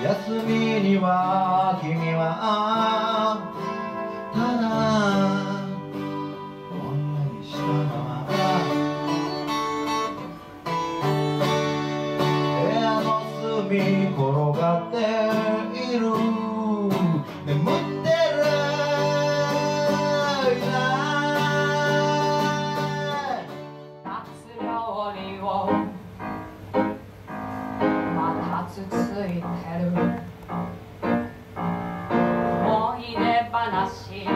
休みには君はただぼんやりしたまま部屋の隅転がっている眠ってる夏料理をつついてる思い出話。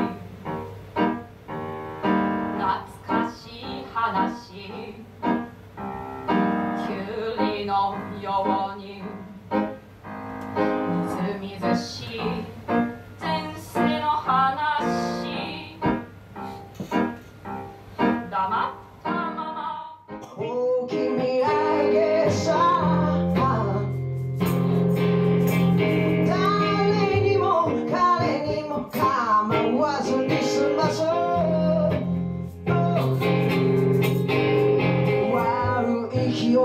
懐かしい話。きゅうりのように。みずみずしい。前世の話。黙って